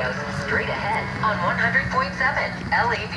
Straight ahead on 100.7 LEV.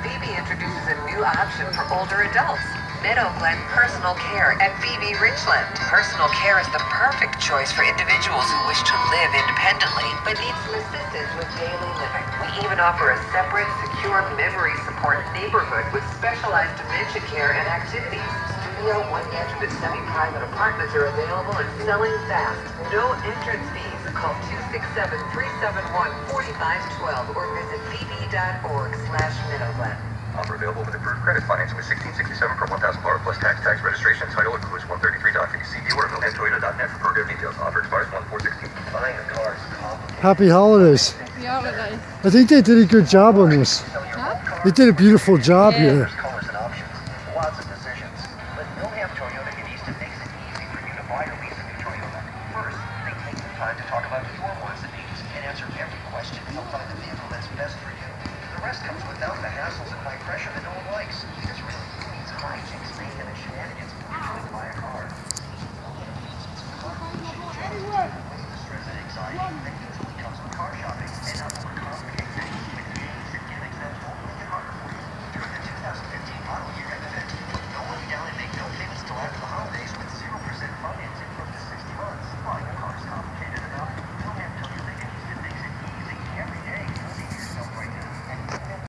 Phoebe introduces a new option for older adults. Meadow Glen Personal Care at Phoebe Richland. Personal care is the perfect choice for individuals who wish to live independently but need some assistance with daily living. We even offer a separate, secure memory support neighborhood with specialized dementia care and activities. Studio, one bedroom, and semi-private apartments are available and selling fast. No entrance fees call 267-371-4512 or visit phoebe.org slash Meadowglen. Offer available with approved credit financing with sixteen sixty seven for one thousand dollars plus tax tax registration title includes 133.50 CD or and Toyota.net for program details. Offer expires 1416. Buying a car is complicated. Happy holidays. Happy holidays. I think they did a good job on this. Huh? They did a beautiful job yeah. here. Lots of decisions, Toyota in Easton makes it easy for you to buy or lease to talk about your wants and needs. And answer every question. Inside the vehicle that's best for you. The rest comes without the hassles and